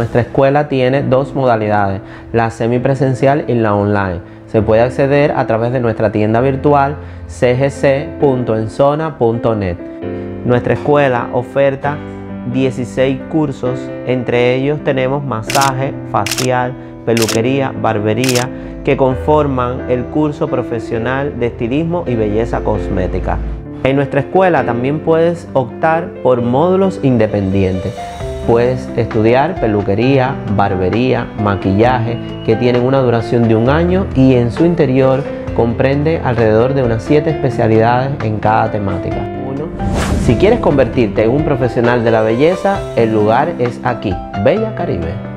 nuestra escuela tiene dos modalidades, la semipresencial y la online. Se puede acceder a través de nuestra tienda virtual cgc.enzona.net. Nuestra escuela oferta 16 cursos, entre ellos tenemos masaje facial, peluquería, barbería, que conforman el curso profesional de estilismo y belleza cosmética. En nuestra escuela también puedes optar por módulos independientes. Puedes estudiar peluquería, barbería, maquillaje, que tienen una duración de un año y en su interior comprende alrededor de unas 7 especialidades en cada temática. Si quieres convertirte en un profesional de la belleza, el lugar es aquí, Bella Caribe.